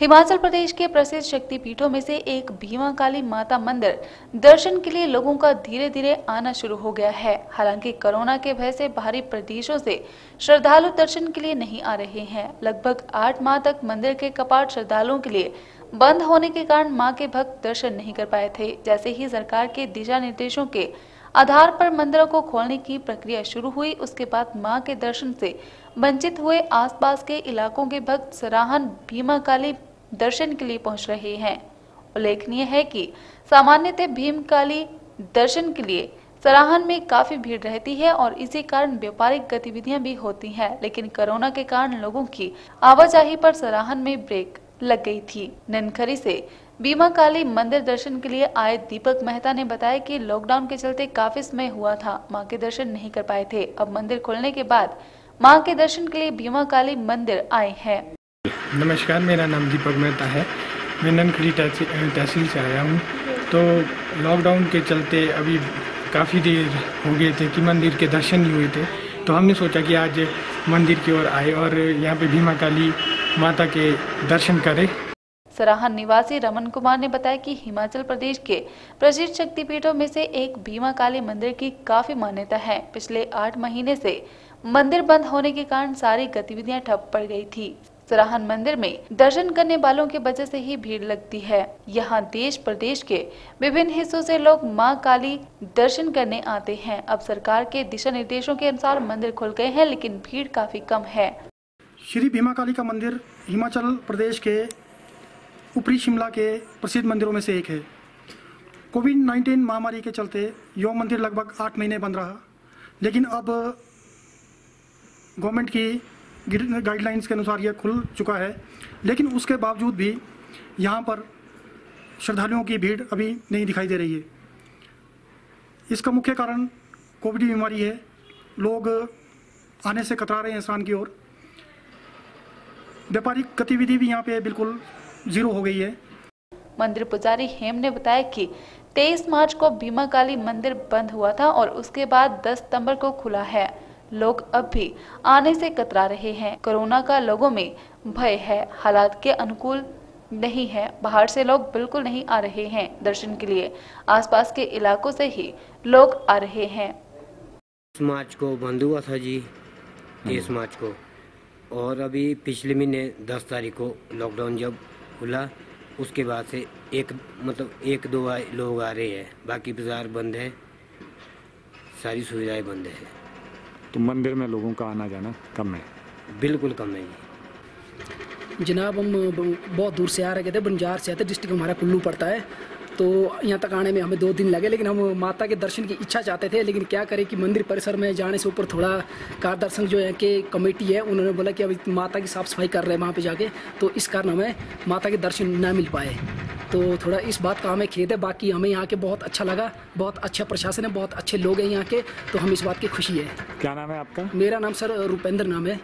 हिमाचल प्रदेश के प्रसिद्ध शक्तिपीठों में से एक भीमा काली माता मंदिर दर्शन के लिए लोगों का धीरे धीरे आना शुरू हो गया है। हालाँकि कोरोना के भय से बाहरी प्रदेशों से श्रद्धालु दर्शन के लिए नहीं आ रहे हैं। लगभग आठ माह तक मंदिर के कपाट श्रद्धालुओं के लिए बंद होने के कारण माँ के भक्त दर्शन नहीं कर पाए थे। जैसे ही सरकार के दिशा निर्देशों के आधार पर मंदिरों को खोलने की प्रक्रिया शुरू हुई, उसके बाद माँ के दर्शन से वंचित हुए आसपास के इलाकों के भक्त सराहन भीमा काली दर्शन के लिए पहुँच रहे हैं। उल्लेखनीय है कि सामान्यतः भीमकाली दर्शन के लिए सराहन में काफ़ी भीड़ रहती है और इसी कारण व्यापारिक गतिविधियाँ भी होती हैं, लेकिन कोरोना के कारण लोगों की आवाजाही पर सराहन में ब्रेक लग गई थी। ननखरी से बीमा काली मंदिर दर्शन के लिए आए दीपक मेहता ने बताया कि लॉकडाउन के चलते काफ़ी समय हुआ था, माँ के दर्शन नहीं कर पाए थे। अब मंदिर खोलने के बाद माँ के दर्शन के लिए बीमा काली मंदिर आए हैं। नमस्कार, मेरा नाम दीपक मेहता है। मैं ननखड़ी तहसील से आया हूँ। तो लॉकडाउन के चलते अभी काफ़ी देर हो गए थे कि मंदिर के दर्शन नहीं हुए थे। तो हमने सोचा कि आज मंदिर की ओर आए और यहाँ पे भीमा काली माता के दर्शन करें। सराहन निवासी रमन कुमार ने बताया कि हिमाचल प्रदेश के प्रसिद्ध शक्तिपीठों में से एक भीमा काली मंदिर की काफ़ी मान्यता है। पिछले आठ महीने से मंदिर बंद होने के कारण सारी गतिविधियाँ ठप पड़ गई थी। सराहन मंदिर में दर्शन करने वालों की वजह से ही भीड़ लगती है। यहाँ देश प्रदेश के विभिन्न हिस्सों से लोग माँ काली दर्शन करने आते हैं। अब सरकार के दिशा निर्देशों के अनुसार मंदिर खुल गए हैं, लेकिन भीड़ काफ़ी कम है। श्री भीमा काली का मंदिर हिमाचल प्रदेश के ऊपरी शिमला के प्रसिद्ध मंदिरों में से एक है। कोविड 19 महामारी के चलते यो मंदिर लगभग आठ महीने बंद रहा। लेकिन अब गवर्नमेंट की गाइडलाइंस के अनुसार यह खुल चुका है। लेकिन उसके बावजूद भी यहाँ पर श्रद्धालुओं की भीड़ अभी नहीं दिखाई दे रही है। इसका मुख्य कारण कोविड बीमारी है। लोग आने से कतरा रहे हैं स्नान की ओर। व्यापारिक गतिविधि भी यहाँ पे बिल्कुल ज़ीरो हो गई है। मंदिर पुजारी हेम ने बताया कि 23 मार्च को भीमा काली मंदिर बंद हुआ था और उसके बाद 10 सितंबर को खुला है। लोग अब भी आने से कतरा रहे हैं। कोरोना का लोगों में भय है। हालात के अनुकूल नहीं है। बाहर से लोग बिल्कुल नहीं आ रहे हैं दर्शन के लिए। आसपास के इलाकों से ही लोग आ रहे हैं। मार्च को बंद हुआ था जी। तेईस मार्च को। और अभी पिछले महीने दस तारीख को लॉकडाउन जब खुला उसके बाद से एक मतलब एक दो लोग आ रहे हैं। बाकी बाज़ार बंद है। सारी सुविधाएँ बंद है। तो मंदिर में लोगों का आना जाना कम है। बिल्कुल कम है जनाब, हम बहुत दूर से आ रहे थे, बंजार से आते डिस्ट्रिक्ट हमारा कुल्लू पड़ता है। तो यहाँ तक आने में हमें दो दिन लगे, लेकिन हम माता के दर्शन की इच्छा चाहते थे, लेकिन क्या करें कि मंदिर परिसर में जाने से ऊपर थोड़ा कार दर्शन जो है कि कमेटी है, उन्होंने बोला कि अभी माता की साफ़ सफ़ाई कर रहे हैं वहाँ पे जाके तो इस कारण हमें माता के दर्शन ना मिल पाए। तो थोड़ा इस बात का हमें खेद है बाकी हमें यहाँ के बहुत अच्छा लगा बहुत अच्छा प्रशासन है बहुत अच्छे लोग हैं यहाँ के तो हम इस बात की खुशी है। क्या नाम है आपका? मेरा नाम सर रूपेंद्र नाम है